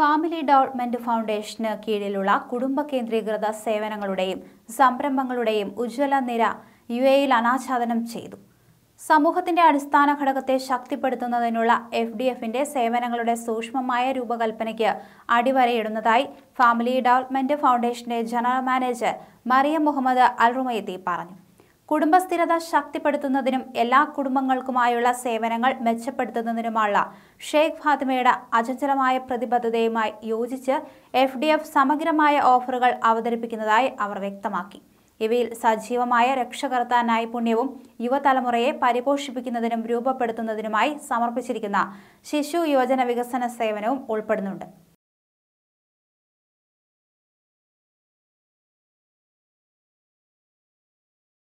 Family development ഫൗണ്ടേഷന് കീഴിലുള്ള കുടുംബ കേന്ദ്രീകൃത സേവനങ്ങളുടെയും സംരംഭങ്ങളുടെയും ഉജ്ജ്വല നിര യു എയിൽ അനാച്ഛാദനം ചെയ്തു. സമൂഹത്തിന്റെ അടിസ്ഥാന ഘടകത്തെ ശക്തിപ്പെടുത്തുന്നതിനുള്ള എഫ് ഡി എഫിന്റെ സേവനങ്ങളുടെ സൂക്ഷ്മമായ രൂപകൽപ്പനയ്ക്ക് അടിവരയിടുന്നതായി ഫാമിലി ഡെവലപ്മെന്റ് ഫൗണ്ടേഷന്റെ general manager Mariam Muhammad Al Rumaithi പറഞ്ഞു. കുടുംബസ്ഥിരത ശക്തിപ്പെടുത്തുന്നതിനും എല്ലാ കുടുംബങ്ങൾക്കുമായുള്ള സേവനങ്ങൾ മെച്ചപ്പെടുത്തുന്നതിനുമുള്ള ഷെയ്ഖ് ഫാത്തിമയുടെ അചഞ്ചലമായ പ്രതിബദ്ധതയുമായി യോജിച്ച് എഫ് ഡി എഫ് സമഗ്രമായ ഓഫറുകൾ അവതരിപ്പിക്കുന്നതായി അവർ വ്യക്തമാക്കി. ഇവയിൽ സജീവമായ രക്ഷകർത്താ നൈപുണ്യവും യുവതലമുറയെ പരിപോഷിപ്പിക്കുന്നതിനും രൂപപ്പെടുത്തുന്നതിനുമായി സമർപ്പിച്ചിരിക്കുന്ന ശിശു യുവജന വികസന സേവനവും ഉൾപ്പെടുന്നുണ്ട്.